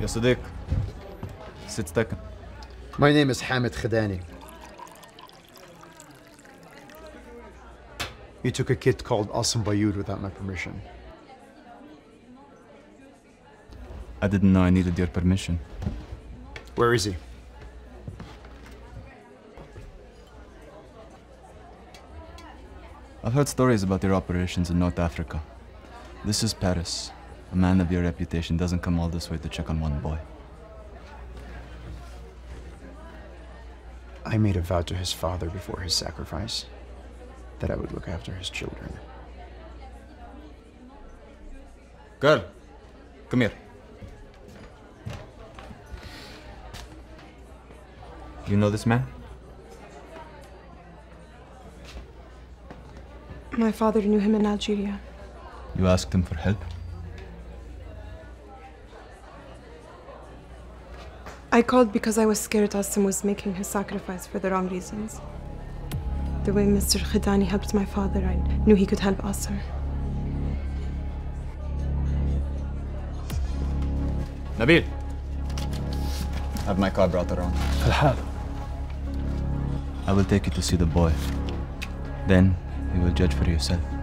يا صديق ست سكن My name is Hamid Khadani. You took a kid called Asim Bayoud without my permission. I didn't know I needed your permission. Where is he? I've heard stories about your operations in North Africa. This is Paris. A man of your reputation doesn't come all this way to check on one boy. I made a vow to his father before his sacrifice that I would look after his children. Girl, come here. You know this man? My father knew him in Algeria. You asked him for help? I called because I was scared Asim was making his sacrifice for the wrong reasons. The way Mr. Khidani helped my father, I knew he could help Asim. Nabil! Have my car brought around. Alhal. I will take you to see the boy. Then you will judge for yourself.